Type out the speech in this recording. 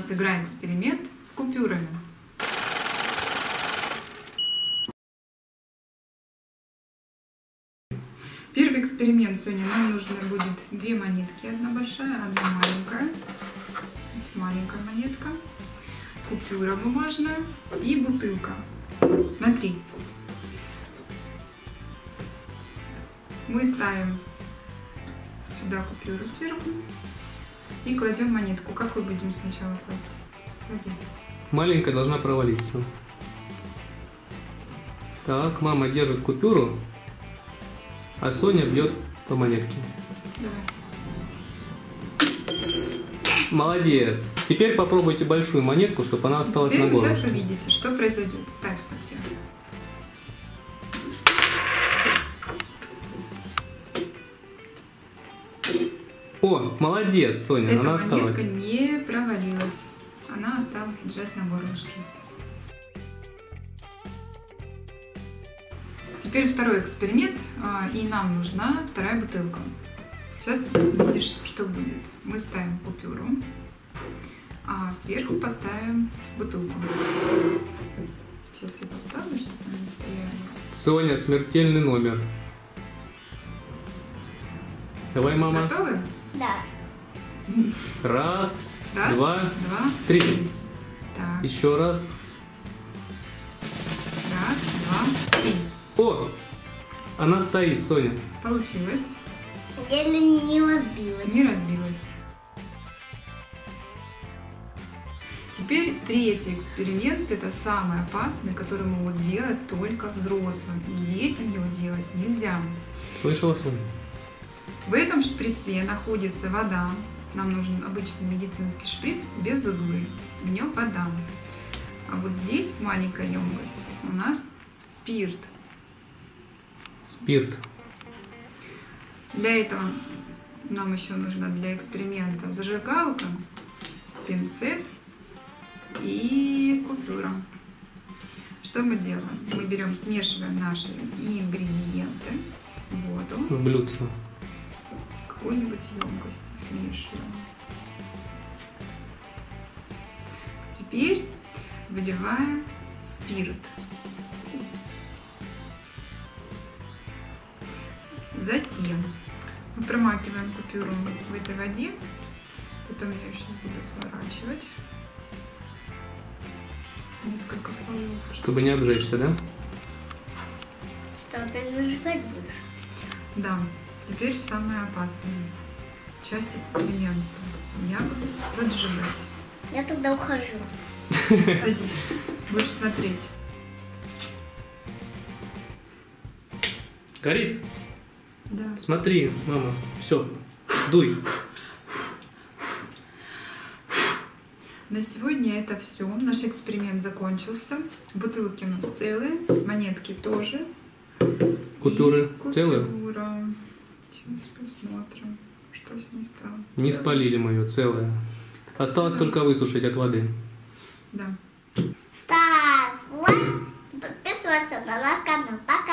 сыграем эксперимент с купюрами. Первый эксперимент сегодня нам нужно будет две монетки, одна большая, одна маленькая. Маленькая монетка, купюра бумажная и бутылка. Смотри. Мы ставим сюда купюру сверху и кладем монетку. Какую будем сначала класть? Маленькая должна провалиться. Так, мама держит купюру, а Соня бьет по монетке. Давай. Молодец. Теперь попробуйте большую монетку, чтобы она осталась Теперь на вы сейчас увидите, что произойдет. Ставь, Софья. О, молодец, Соня, Эта она осталась. монетка не провалилась. Она осталась лежать на горлышке. Теперь второй эксперимент, а, и нам нужна вторая бутылка. Сейчас видишь, что будет. Мы ставим купюру, а сверху поставим бутылку. Сейчас я поставлю, чтобы она не стояла. Соня, смертельный номер. Давай, мама. Готовы? Да. Раз, Раз, два, два, три. Так, Еще раз. раз, два, три. О, она стоит, Соня. Получилось. Я не разбилась. Не разбилась. Теперь третий эксперимент. Это самый опасный, который могут делать только взрослым. Детям его делать нельзя. Слышала, Соня? В этом шприце находится вода. Нам нужен обычный медицинский шприц без иглы. В нем вода. А вот здесь, в маленькой емкости, у нас спирт. Спирт. Для этого нам еще нужна для эксперимента зажигалка, пинцет и купюра. Что мы делаем? Мы берем, смешиваем наши ингредиенты, воду, В блюдце. В какой-нибудь емкости смешиваем. Теперь выливаем спирт. Затем мы промакиваем купюру в этой воде. Потом я еще буду сворачивать. Несколько слоев. Чтобы не обжечься, да? Что, опять зажигать будешь? Да, теперь самая опасная часть эксперимента. Я буду поджигать. Я тогда ухожу. Садись, будешь смотреть. Горит. Да. Смотри, мама. Все. Дуй. На сегодня это все. Наш эксперимент закончился. Бутылки у нас целые, монетки тоже. Купюры И целые? Сейчас посмотрим, что с ней стало. Не да. спалили мы целое. Осталось да. только высушить от воды. Да. Ставь лайк, подписывайся на наш канал. Пока!